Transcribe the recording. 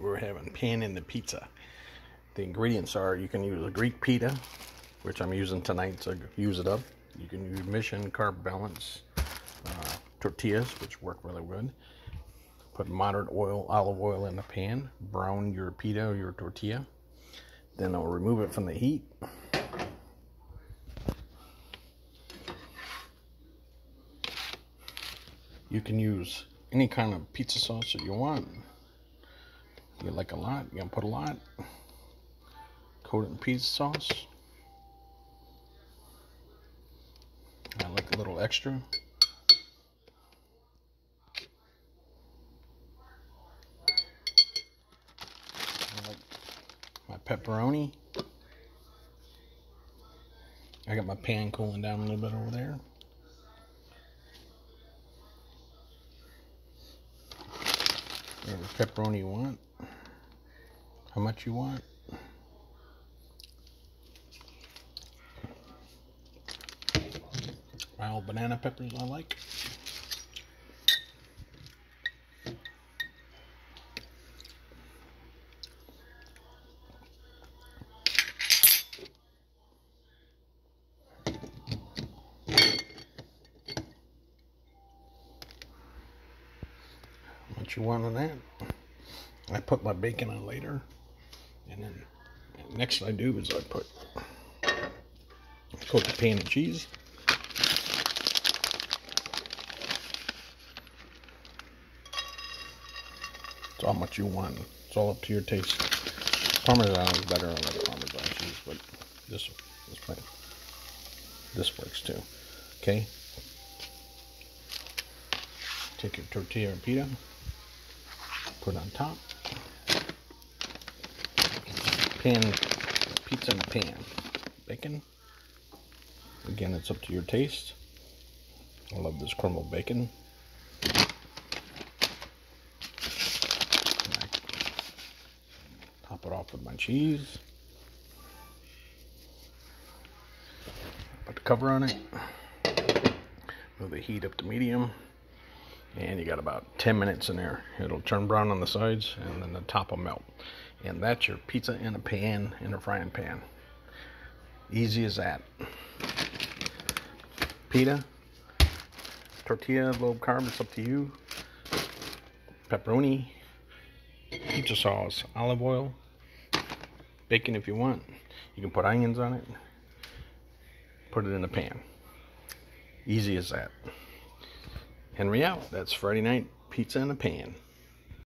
We're having pan in the pizza. The ingredients are you can use a Greek pita, which I'm using tonight to use it up. You can use Mission Carb Balance uh, tortillas, which work really good. Put moderate oil, olive oil in the pan. Brown your pita or your tortilla. Then I'll remove it from the heat. You can use any kind of pizza sauce that you want. You like a lot, You gonna put a lot. Coat it in pizza sauce. I like a little extra. I like my pepperoni. I got my pan cooling down a little bit over there. Whatever pepperoni you want. How much you want. My old banana peppers I like. You want on that? I put my bacon on later. And then next I do is I put coat the pan of cheese. It's all much you want. It's all up to your taste. Parmesan is better. I like Parmesan cheese, but this this this works too. Okay. Take your tortilla and pita, put on top. Pan pizza in a pan. Bacon. Again, it's up to your taste. I love this crumbled bacon. Top it off with my cheese. Put the cover on it. Move the heat up to medium. And you got about 10 minutes in there. It'll turn brown on the sides and then the top will melt. And that's your pizza in a pan, in a frying pan. Easy as that. Pita, tortilla, low carb, it's up to you. Pepperoni, pizza sauce, olive oil, bacon if you want. You can put onions on it. Put it in a pan. Easy as that. Henry out. That's Friday night pizza in a pan.